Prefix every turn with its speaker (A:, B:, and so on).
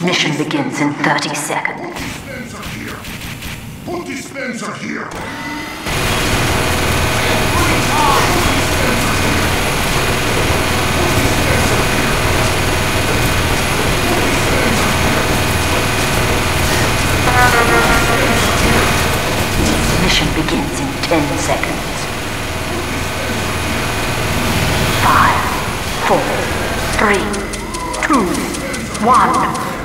A: Mission begins in 30 seconds.
B: Dispenser here. Put dispenser here.
A: Mission begins in 10 seconds. Five, four, three, two, one.